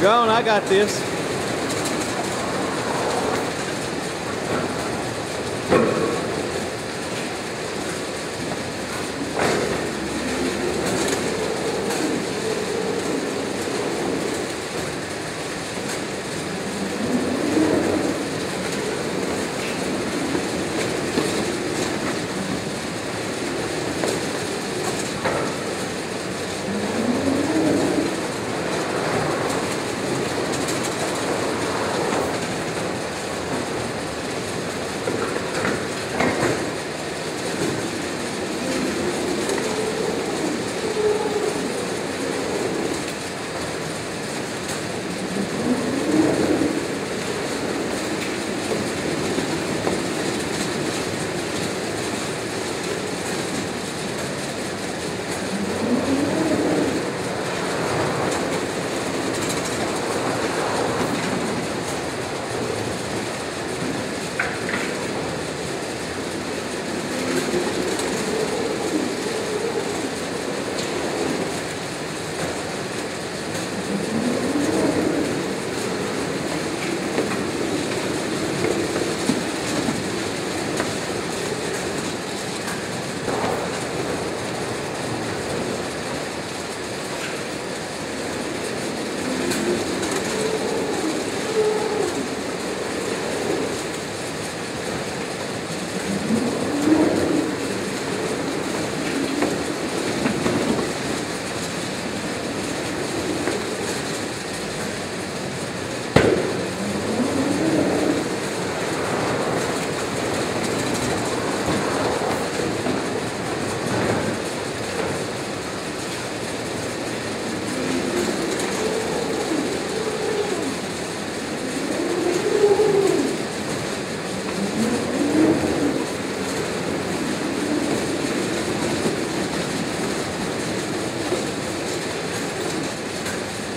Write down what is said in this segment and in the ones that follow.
Go on, I got this.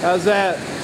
How's that?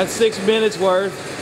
That's six minutes worth.